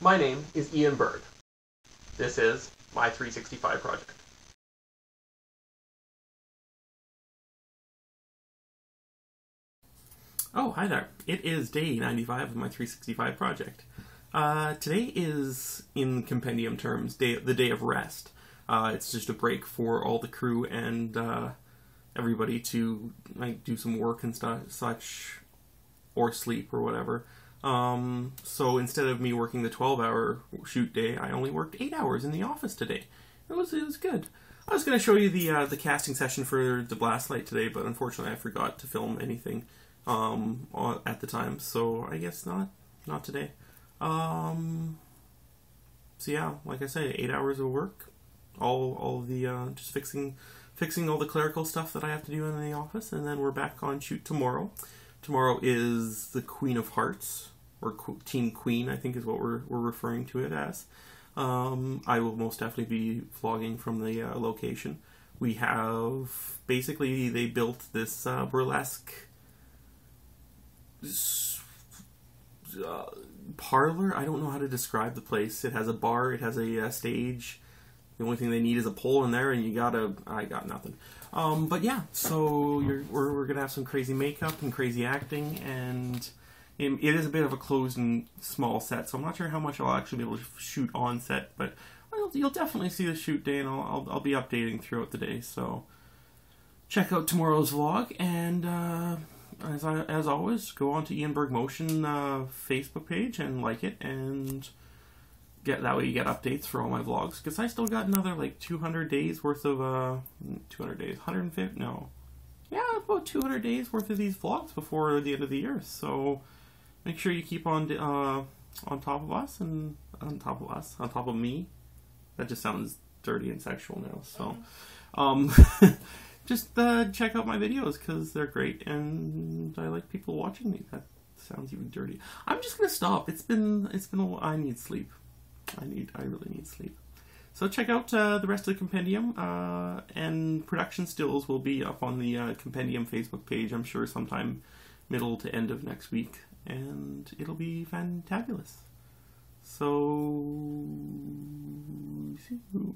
My name is Ian Berg. This is my 365 project. Oh, hi there. It is day 95 of my 365 project. Uh, today is, in compendium terms, day, the day of rest. Uh, it's just a break for all the crew and uh, everybody to like do some work and such, or sleep or whatever. Um, so instead of me working the 12 hour shoot day, I only worked 8 hours in the office today. It was, it was good. I was going to show you the uh, the casting session for the blast light today, but unfortunately I forgot to film anything um, at the time, so I guess not not today. Um, so yeah, like I say, eight hours of work, all all the uh, just fixing fixing all the clerical stuff that I have to do in the office, and then we're back on shoot tomorrow. Tomorrow is the Queen of Hearts, or Team Queen, I think is what we're we're referring to it as. Um, I will most definitely be vlogging from the uh, location. We have basically they built this uh, burlesque uh, parlor. I don't know how to describe the place. It has a bar. It has a uh, stage. The only thing they need is a pole in there, and you gotta. I got nothing. Um, but yeah, so we're we're gonna have some crazy makeup and crazy acting, and it, it is a bit of a closed and small set, so I'm not sure how much I'll actually be able to shoot on set, but well, you'll definitely see the shoot day, and I'll, I'll, I'll be updating throughout the day. So check out tomorrow's vlog, and uh, as I, as always, go on to Ian Berg Motion uh, Facebook page and like it, and get that way you get updates for all my vlogs. Because I still got another like 200 days worth of uh, 200 days, 150 no, yeah, about 200 days worth of these vlogs before the end of the year. So make sure you keep on uh, on top of us and on top of us, on top of me. That just sounds dirty and sexual now. So, um, just uh, check out my videos because they're great and I like people watching me. That sounds even dirty. I'm just gonna stop. It's been it's been a I need sleep. I need I really need sleep. So check out uh, the rest of the compendium, uh, and production stills will be up on the uh, compendium Facebook page. I'm sure sometime middle to end of next week and it'll be fantabulous. So, see you.